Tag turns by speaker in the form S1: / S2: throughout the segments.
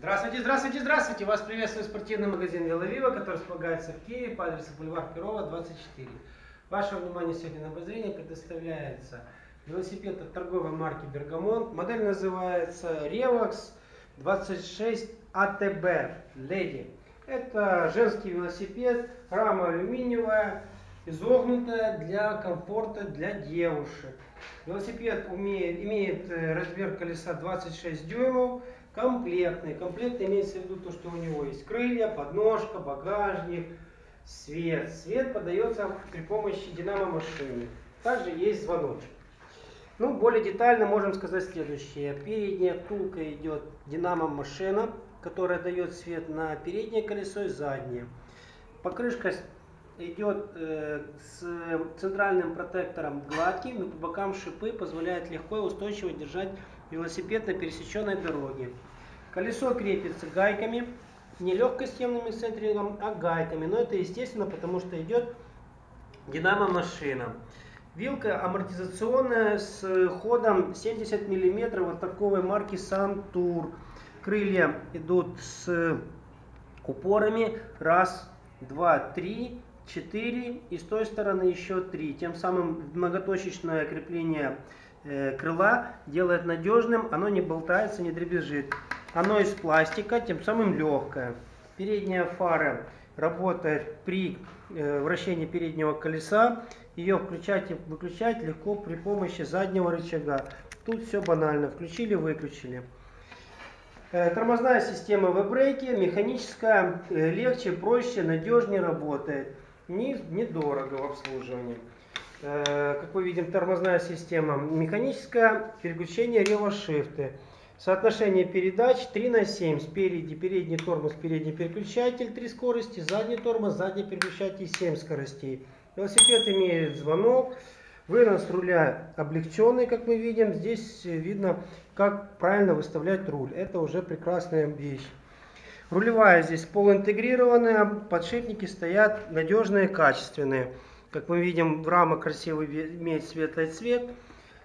S1: Здравствуйте, здравствуйте, здравствуйте! Вас приветствует спортивный магазин Веловива, который располагается в Киеве по адресу бульвар Перова, 24. Ваше внимание сегодня на обозрение предоставляется велосипед от торговой марки Бергамонт. Модель называется Revox 26 ATB Lady. Это женский велосипед, рама алюминиевая, изогнутая для комфорта для девушек. Велосипед умеет, имеет э, размер колеса 26 дюймов, комплектный. Комплект имеется в виду то, что у него есть крылья, подножка, багажник, свет. Свет подается при помощи динамо-машины. Также есть звоночек. Ну, более детально можем сказать следующее. Передняя втулка идет динамо-машина, которая дает свет на переднее колесо и заднее. Покрышка идет э, с центральным протектором гладким, и по бокам шипы позволяет легко и устойчиво держать велосипед на пересеченной дороге. Колесо крепится гайками, не легкостемным центрингом, а гайками. Но это естественно, потому что идет динамо-машина. Вилка амортизационная с ходом 70 мм вот такой марки Сантур. Крылья идут с упорами. Раз, два, три, четыре. И с той стороны еще три. Тем самым многоточечное крепление крыла делает надежным. Оно не болтается, не дребезжит. Оно из пластика, тем самым легкое. Передняя фара работает при э, вращении переднего колеса. Ее включать и выключать легко при помощи заднего рычага. Тут все банально. Включили, выключили. Э, тормозная система в брейке механическая, э, легче, проще, надежнее работает. Недорого в обслуживании. Как мы видим, тормозная система механическая, переключение рево-шифты. Соотношение передач 3 на 7. Спереди передний тормоз, передний переключатель 3 скорости, задний тормоз, задний переключатель 7 скоростей. Велосипед имеет звонок. Вынос руля облегченный, как мы видим. Здесь видно, как правильно выставлять руль. Это уже прекрасная вещь. Рулевая здесь полуинтегрированная. Подшипники стоят надежные, качественные. Как мы видим, рама красивый имеет светлый цвет.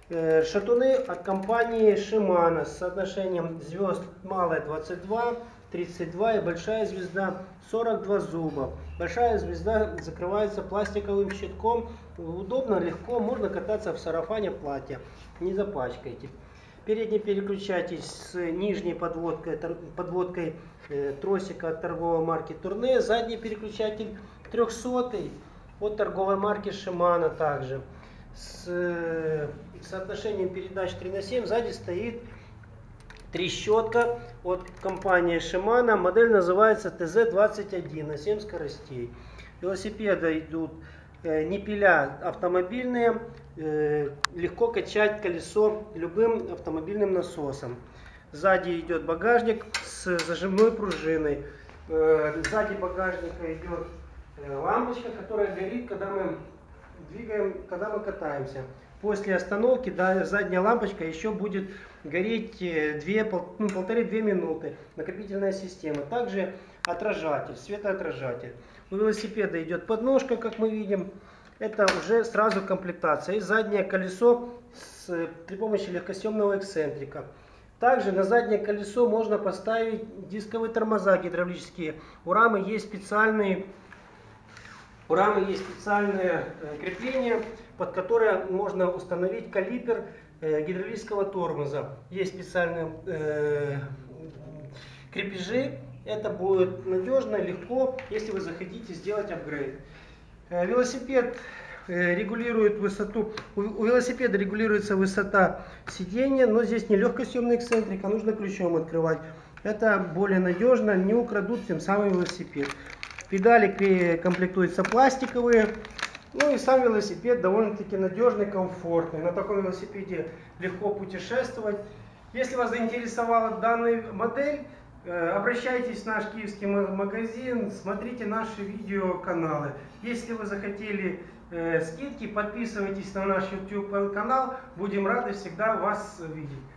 S1: Э, шатуны от компании Shimano с соотношением звезд малая 22, 32 и большая звезда 42 зуба. Большая звезда закрывается пластиковым щитком. Удобно, легко, можно кататься в сарафане платья. Не запачкайте. Передний переключатель с нижней подводкой, подводкой э, тросика от торговой марки Турне. Задний переключатель 300 от торговой марки Shimano также с э, соотношением передач 3 на 7 сзади стоит трещотка от компании Shimano. Модель называется TZ21 на 7 скоростей. Велосипеды идут э, не пиля автомобильные, э, легко качать колесо любым автомобильным насосом. Сзади идет багажник с зажимной пружиной. Сзади багажника идет лампочка, которая горит, когда мы двигаем, когда мы катаемся. После остановки да, задняя лампочка еще будет гореть 2, ну, полторы-две минуты. Накопительная система. Также отражатель, светоотражатель. У велосипеда идет подножка, как мы видим. Это уже сразу комплектация. И заднее колесо с, при помощи легкосъемного эксцентрика. Также на заднее колесо можно поставить дисковые тормоза гидравлические. У рамы есть специальный у рамы есть специальное э, крепление, под которое можно установить калибр э, гидравлического тормоза. Есть специальные э, крепежи. Это будет надежно, легко, если вы захотите сделать апгрейд. Велосипед регулирует высоту, у велосипеда регулируется высота сидения, но здесь не легкосъемный эксцентрик, а нужно ключом открывать. Это более надежно, не украдут тем самым велосипед. Педали комплектуются пластиковые. Ну и сам велосипед довольно-таки надежный, комфортный. На таком велосипеде легко путешествовать. Если вас заинтересовала данная модель, э, обращайтесь в наш киевский магазин, смотрите наши видеоканалы. Если вы захотели э, скидки, подписывайтесь на наш YouTube канал. Будем рады всегда вас видеть.